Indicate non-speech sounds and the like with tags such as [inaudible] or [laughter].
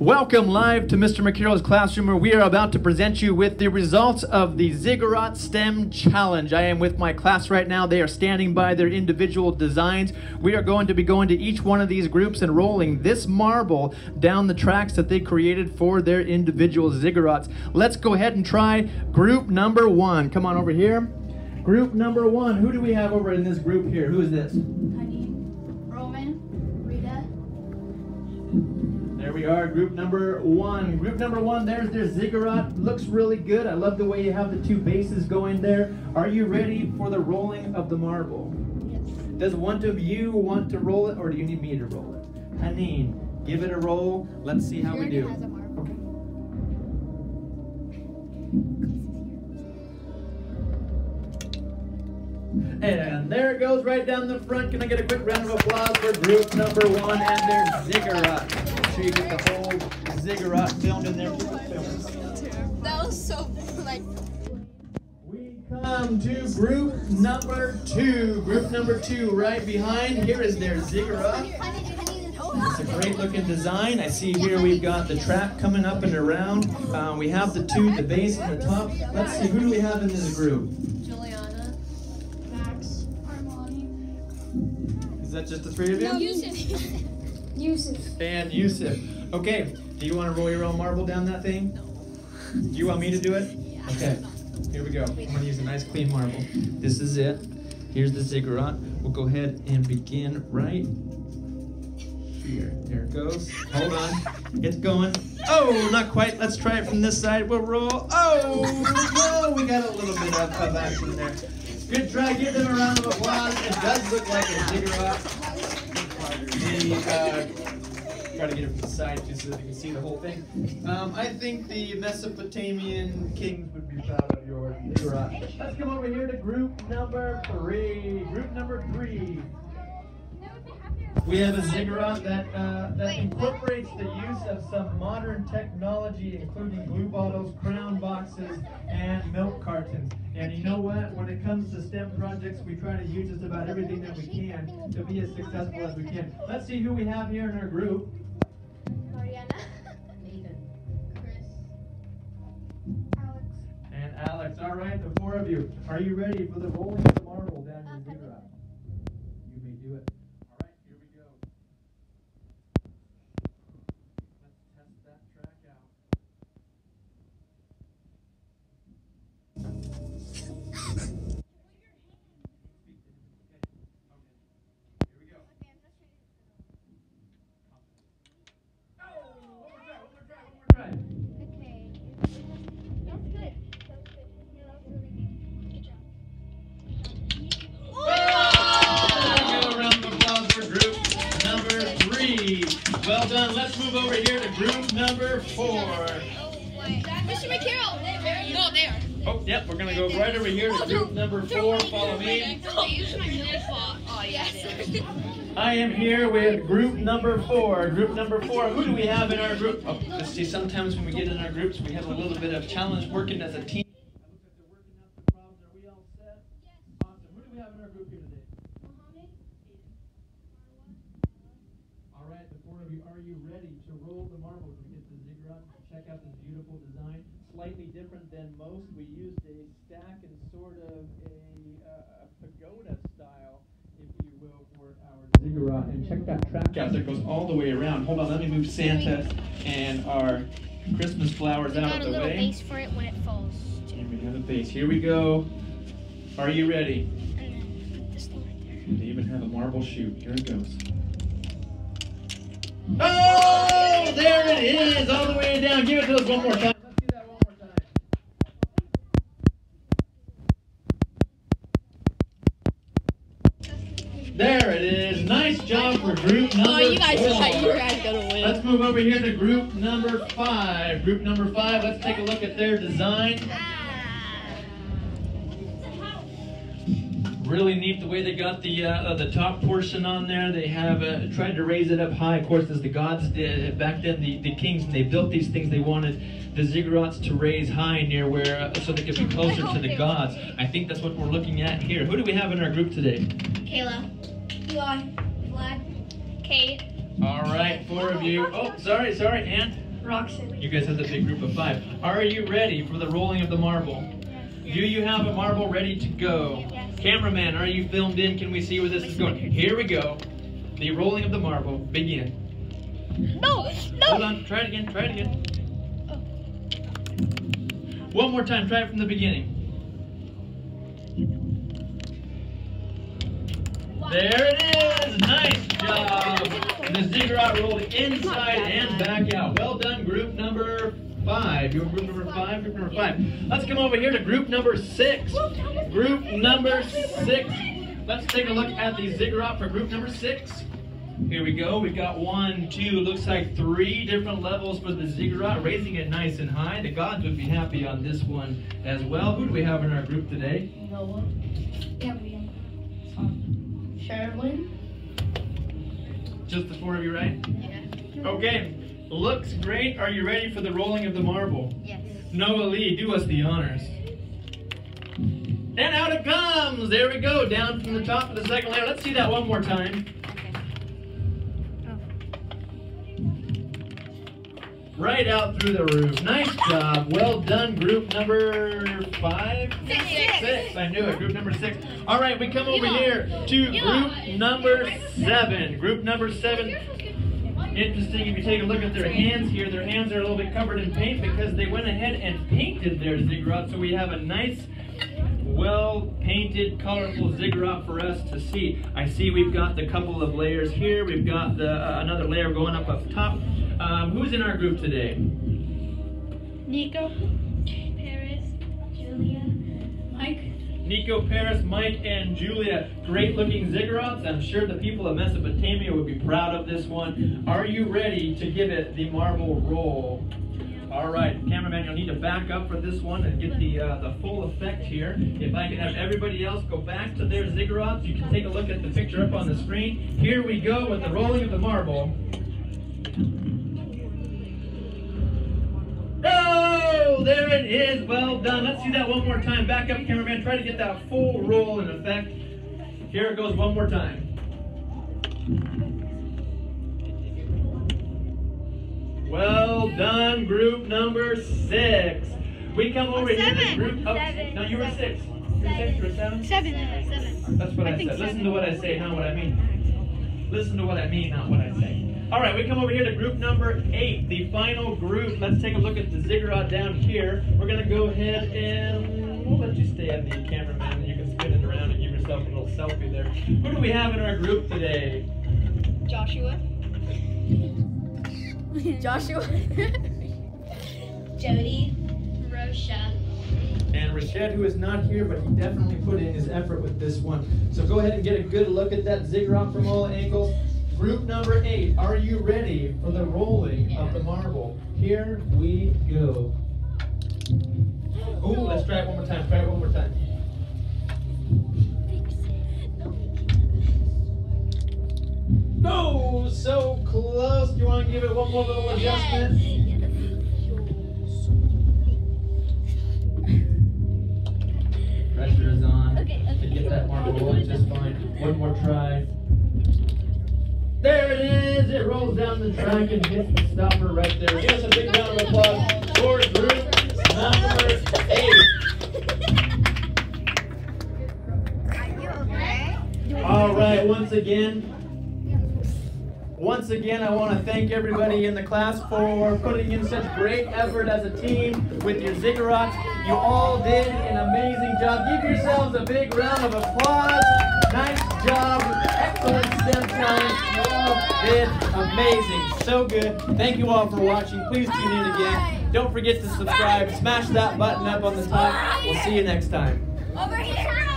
Welcome live to Mr. Mercuro's classroom where we are about to present you with the results of the Ziggurat STEM Challenge. I am with my class right now. They are standing by their individual designs. We are going to be going to each one of these groups and rolling this marble down the tracks that they created for their individual ziggurats. Let's go ahead and try group number one. Come on over here. Group number one. Who do we have over in this group here? Who is this? Are, group number one. Group number one, there's their ziggurat. Looks really good. I love the way you have the two bases going there. Are you ready for the rolling of the marble? Yes. Does one of you want to roll it or do you need me to roll it? Haneen, give it a roll. Let's see how we do. has a And there it goes right down the front. Can I get a quick round of applause for group number one and their ziggurat? Make sure you get the whole ziggurat filmed in there. That was so [laughs] like. We come to group number two. Group number two, right behind. Here is their ziggurat. It's a great looking design. I see here we've got the trap coming up and around. Uh, we have the two, the base and the top. Let's see, who do we have in this group? Juliana, Max, Armani. Is that just the three of you? Yusuf. [laughs] Yusuf. And Yusuf. Okay, do you want to roll your own marble down that thing? Do you want me to do it? Yeah. Okay, here we go. I'm going to use a nice clean marble. This is it. Here's the ziggurat. We'll go ahead and begin right here. There it goes. Hold on. It's going. Oh, not quite. Let's try it from this side. We'll roll. Oh, no, we got a little bit of, of action there. Good try. Give them a round of applause. It does look like a ziggurat. The, uh, try to get it from the side just so that you can see the whole thing. Um, I think the Mesopotamian kings would be proud of your ziggurat. Let's come over here to group number three. Group number three. We have a ziggurat that uh, that incorporates the use of some modern technology, including glue bottles, crown boxes, and milk cartons. And you know what? When it comes to STEM projects, we try to use just about everything that we can to be as successful as we can. Let's see who we have here in our group. Mariana. Nathan. Chris. Alex. And Alex, all right, the four of you. Are you ready for the rolling of the marble down your ziggurat? You may do it. Well done. Let's move over here to group number four. Mr. Mercuro. No, they are. Oh, yep, we're gonna go right over here to group number four. Follow me. Oh, yes. I am here with group number four. Group number four. Who do we have in our group? Oh, let's see. Sometimes when we get in our groups, we have a little bit of challenge working as a team. Are we all set? Awesome. Who do we have in our group here today? All right, the four of you, are you ready to roll the marbles and get the ziggurat? Check out this beautiful design. Slightly different than most. We used a stack and sort of a, uh, a pagoda style, if you will, for our ziggurat. And check that track out there. It goes all the way around. Hold on, let me move Santa and our Christmas flowers out Got of a the little way. base for it when it falls. Here we have a base. Here we go. Are you ready? And then put this thing right there. They even have a marble chute. Here it goes. Oh, there it is, all the way down. Give it to us one more time. Let's do that one more time. There it is. Nice job for group number Oh, you guys four. thought you guys gonna win. Let's move over here to group number five. Group number five, let's take a look at their design. Really neat the way they got the uh, uh, the top portion on there. They have uh, tried to raise it up high, of course, as the gods did back then. The, the kings, when they built these things, they wanted the ziggurats to raise high near where, uh, so they could be closer to the gods. I think that's what we're looking at here. Who do we have in our group today? Kayla. Eli. Vlad. Kate. All right, four of you. Oh, sorry, sorry, Ann. Roxanne. You guys have the big group of five. Are you ready for the rolling of the marble? Do you have a marble ready to go? Yes. Cameraman, are you filmed in? Can we see where this is going? Here we go. The rolling of the marble. Begin. No, no. Hold on. Try it again. Try it again. One more time. Try it from the beginning. There it is. Nice job. The ziggurat rolled inside and back out. Well done, group number five. You're group number five. Group number five. Let's come over here to group number six. Group number six. Let's take a look at the ziggurat for group number six. Here we go. We've got one, two, looks like three different levels for the ziggurat, raising it nice and high. The gods would be happy on this one as well. Who do we have in our group today? Noah, Gabriel. Sherwin, Just the four of you, right? Yeah. Okay. Looks great. Are you ready for the rolling of the marble? Yes. Noah Lee, do us the honors. And out it comes. There we go. Down from the top of the second layer. Let's see that one more time. Right out through the roof. Nice job. Well done, group number five? Six. Six. I knew it. Group number six. All right, we come over here to group number seven. Group number seven. Interesting, if you take a look at their hands here, their hands are a little bit covered in paint because they went ahead and painted their ziggurat. So we have a nice, well painted, colorful ziggurat for us to see. I see we've got the couple of layers here. We've got the uh, another layer going up up top. Um, who's in our group today? Nico. Paris. Julia. Mike. Nico, Paris, Mike, and Julia. Great looking ziggurats. I'm sure the people of Mesopotamia would be proud of this one. Are you ready to give it the marble roll? All right, cameraman, you'll need to back up for this one and get the uh, the full effect here. If I can have everybody else go back to their ziggurats, you can take a look at the picture up on the screen. Here we go with the rolling of the marble. There it is. Well done. Let's see that one more time. Back up, cameraman. Try to get that full roll in effect. Here it goes one more time. Well done, group number six. We come over here to group. Oh, Seven. no, you were six. You were six. You were seven. Seven. Seven. That's what I, I said. Listen to what I say, not what I mean. Listen to what I mean, not what I say. All right, we come over here to group number eight, the final group. Let's take a look at the ziggurat down here. We're going to go ahead and we'll let you stay on the cameraman. You can spin it around and give yourself a little selfie there. Who do we have in our group today? Joshua. [laughs] Joshua, [laughs] Jody. Rosha. And Rashad, who is not here, but he definitely put in his effort with this one. So go ahead and get a good look at that ziggurat from all angles. Group number eight, are you ready for the rolling of the marble? Here we go. Ooh, let's try it one more time. Try it one more time. Oh, so close. Do you want to give it one more little adjustment? That marble rolling just fine. One more try. There it is. It rolls down the track and hits the stopper right there. Give us a big round of applause for group number eight. Are you okay? All right, once again, once again, I want to thank everybody in the class for putting in such great effort as a team with your ziggurats. You all did an amazing job. Give yourselves a big round of applause. Nice job. Excellent STEM science. You all did amazing. So good. Thank you all for watching. Please tune in again. Don't forget to subscribe. Smash that button up on the top. We'll see you next time. Over here.